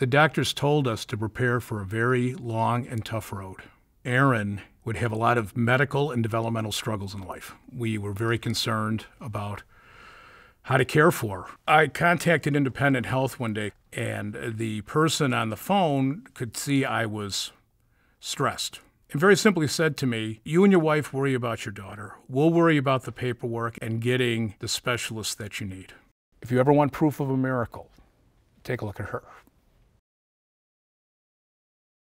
The doctors told us to prepare for a very long and tough road. Aaron would have a lot of medical and developmental struggles in life. We were very concerned about how to care for. I contacted Independent Health one day, and the person on the phone could see I was stressed. And very simply said to me, You and your wife worry about your daughter. We'll worry about the paperwork and getting the specialist that you need. If you ever want proof of a miracle, take a look at her.